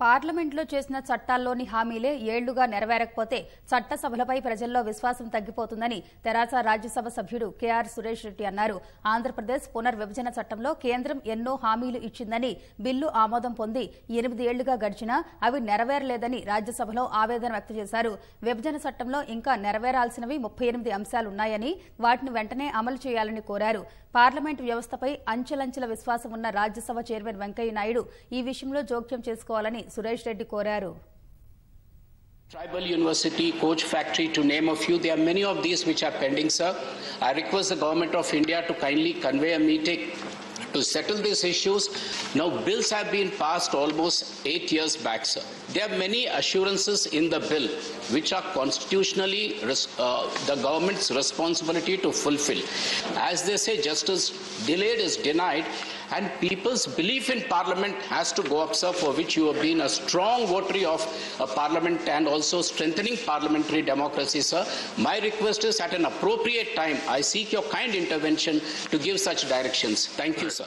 పార్లమెంట్లో చేసిన చట్టాల్లోని హామీలే ఏళ్ళుగా నెరవేరకపోతే చట్టసభలపై ప్రజల్లో విశ్వాసం తగ్గిపోతుందని తెరాస రాజ్యసభ సభ్యుడు కెఆర్ సురేష్ రెడ్డి అన్నారు. ఆంధ్రప్రదేశ్ పునర్విభజన చట్టంలో కేంద్రం ఎన్నో హామీలు ఇచ్చిందని బిల్లు ఆమోదం పొంది ఎనిమిది ఏళ్ళుగా గడిచినా అవి నెరవేరలేదని రాజ్యసభలో ఆవేదన వ్యక్తం చేశారు. విభజన చట్టంలో ఇంకా నెరవేరాల్సినవి ముప్పై ఎనిమిది అంశాలున్నాయని వాటిని వెంటనే అమలు చేయాలని కోరారు. పార్లమెంటు వ్యవస్థపై అంచెలంచెల విశ్వాసం ఉన్న రాజ్యసభ చైర్మన్ వెంకయ్య నాయుడు ఈ విషయంలో జోక్యం చేసుకోవాలని సురేష్ రెడ్డి కోరారు Tribal University, Coach Factory, to name a few. There are many of these which are pending, sir. I request the Government of India to kindly convey a meeting to settle these issues. Now, bills have been passed almost eight years back, sir. There are many assurances in the bill which are constitutionally res- uh, the government's responsibility to fulfill. As they say, justice delayed is denied. And people's belief in Parliament has to go up, sir, for which you have been a strong votary of a Parliament and also strengthening parliamentary democracy, sir. My request is at an appropriate time, I seek your kind intervention to give such directions. Thank you, sir.